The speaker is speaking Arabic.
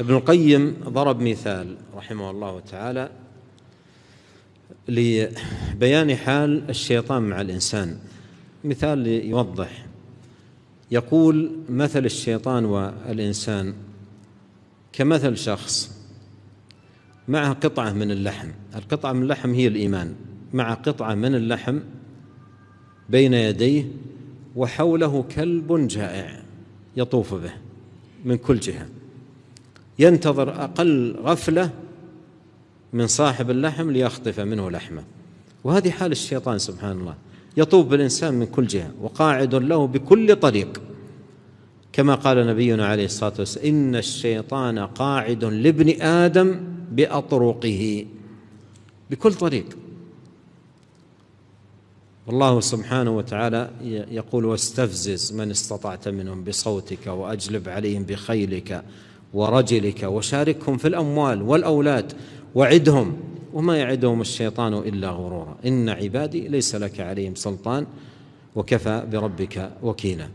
ابن القيم ضرب مثال رحمه الله تعالى لبيان حال الشيطان مع الإنسان. مثال يوضح. يقول مثل الشيطان والإنسان كمثل شخص معه قطعة من اللحم. القطعة من اللحم هي الإيمان. مع قطعة من اللحم بين يديه وحوله كلب جائع يطوف به من كل جهة. ينتظر أقل غفلة من صاحب اللحم ليخطف منه لحمة. وهذه حال الشيطان سبحان الله. يطوف بالإنسان من كل جهة وقاعد له بكل طريق. كما قال نبينا عليه الصلاة والسلام إن الشيطان قاعد لابن آدم بأطرقه. بكل طريق. والله سبحانه وتعالى يقول واستفزز من استطعت منهم بصوتك وأجلب عليهم بخيلك. ورجلك وشاركهم في الأموال والأولاد وعدهم وما يعدهم الشيطان إلا غرورا. إن عبادي ليس لك عليهم سلطان وكفى بربك وكيلا.